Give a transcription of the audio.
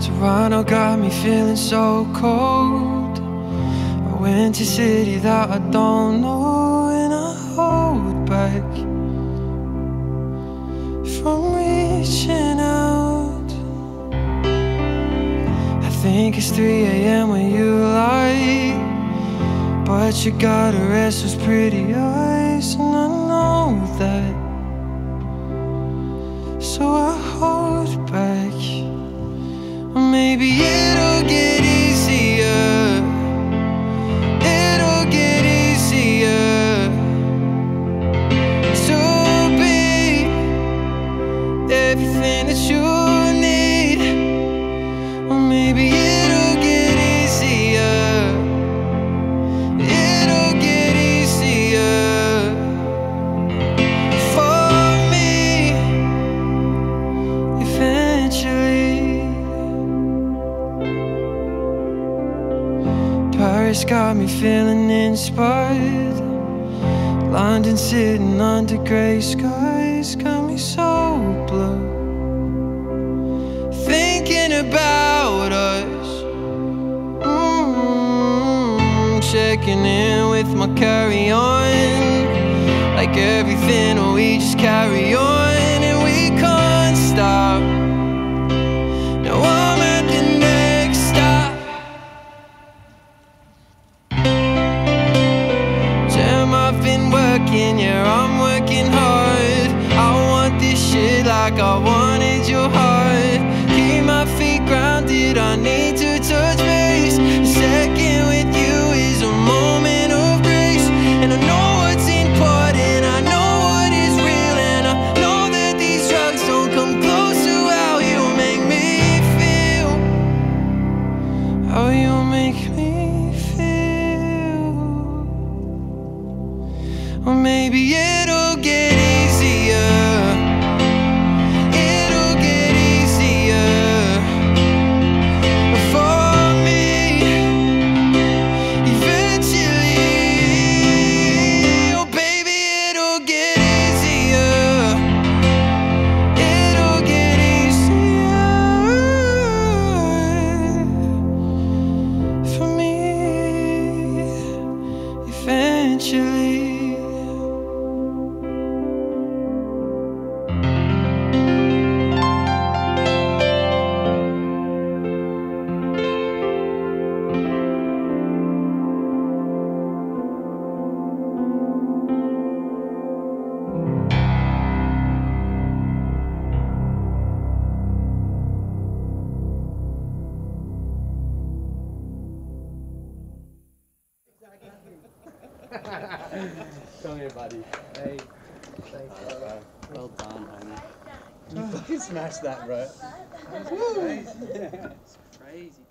Toronto got me feeling so cold. I went to city that I don't know, and I hold back from reaching out. I think it's 3 a.m. when you lie, but you gotta rest those pretty eyes, and I know that. So I hold back. Maybe it'll get easier. It'll get easier to be everything that you Paris got me feeling inspired. London sitting under grey skies got me so blue. Thinking about us. Mm, checking in with my carry on. Like everything, we just carry on like I wanted your heart. Keep my feet grounded, I need to touch base. A second with you is a moment of grace. And I know what's important, I know what is real, and I know that these drugs don't come close to how you make me feel. How you make me feel. Or maybe it'll Come here, buddy. Hey. Thanks, bro. Well done, homie. You fucking smashed that, bro. That was crazy. it's crazy.